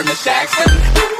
in the Jackson.